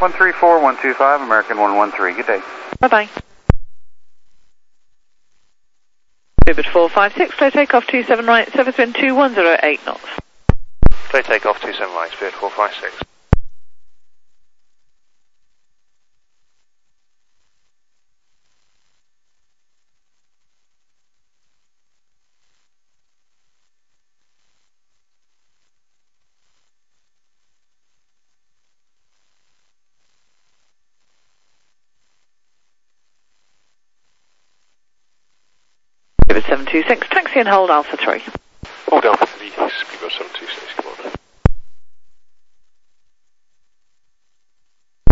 134125, American 113. Good day. Bye-bye. Speedbird 456, clear takeoff 27 right, surface wind 2108 knots. Clear takeoff 27 right, Speedbird 456. Speedbird 726, taxi and hold Alpha 3. Hold Alpha 3, Speedbird 726, come on.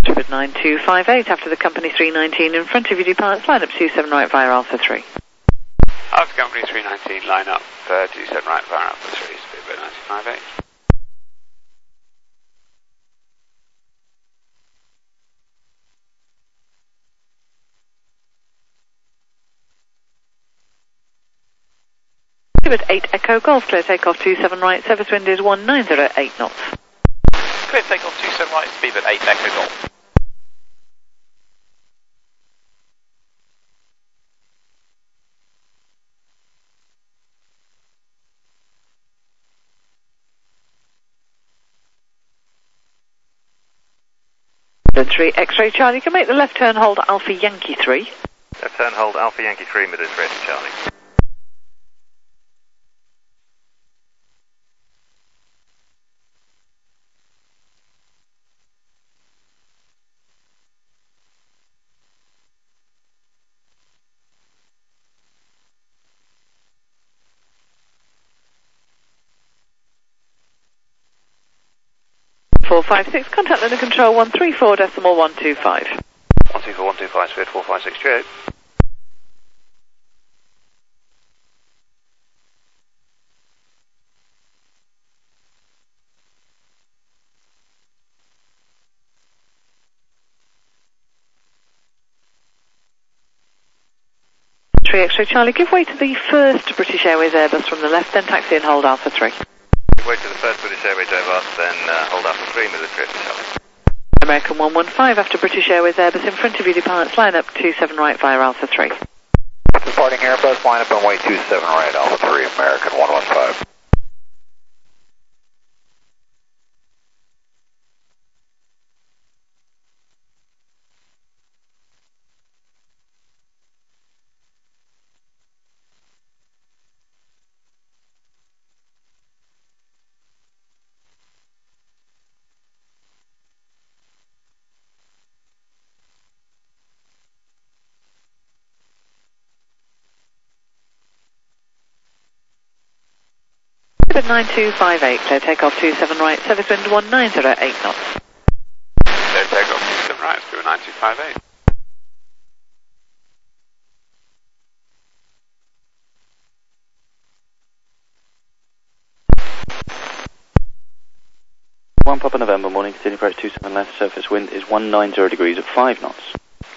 Speedbird 9258, after the company 319 in front of you departs, line up 27 right via Alpha 3. Alpha Company 319, line up, uh, 27 right, via Alpha 3, Speedbird 958. Speedbird 8 Echo Golf, clear takeoff 27 right, surface wind is 1908 knots. Clear takeoff 27 right, Speedbird 8, Echo Golf. The 3 X-ray Charlie, you can make the left turn hold Alpha Yankee 3. Left turn hold Alpha Yankee 3, mid is ready, Charlie. 456, contact London Control 134 decimal 125. 124, 125, speed 456, cheerio. X-ray Charlie, give way to the first British Airways Airbus from the left, then taxi and hold Alpha 3 to the first British Airways Airbus, then uh, hold Alpha 3, mid is ready, Charlie. American one one five after British Airways Airbus in front of you departs, line up two seven right via Alpha three. Departing Airbus, line up on way 27 right, Alpha 3, American 115. Speedbird nine two five eight, clear takeoff two seven right, surface wind one nine zero eight knots. Clear takeoff 27 right, Speedbird 9258. One Papa November morning, continuing approach 27 left, surface wind is 190 degrees at 5 knots.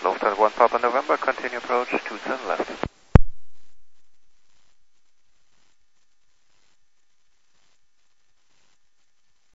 Lufthansa 1 Papa November, continue approach 27 left.